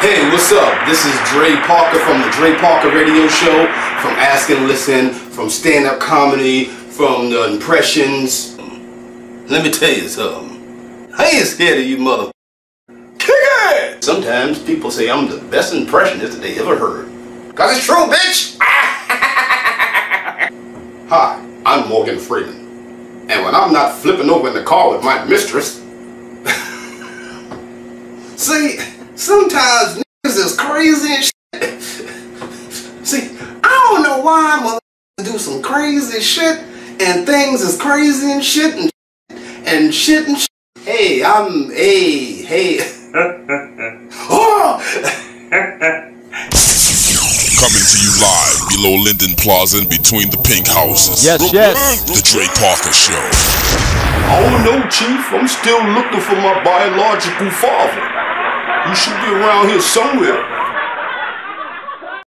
Hey, what's up? This is Dre Parker from the Dre Parker Radio Show, from Ask and Listen, from stand up comedy, from the impressions. Let me tell you something. I ain't scared of you, mother. Kick it! Sometimes people say I'm the best impressionist they ever heard. Cause it's true, bitch! Hi, I'm Morgan Freeman. And when I'm not flipping over in the car with my mistress, see, sometimes niggas is crazy and shit. See, I don't know why mother do some crazy shit and things is crazy and shit and and shit and shit. Hey, I'm hey hey. oh! Coming to you live below Linden Plaza and between the pink houses. Yes, yes. The Dre Parker Show. I don't know, Chief. I'm still looking for my biological father. He should be around here somewhere.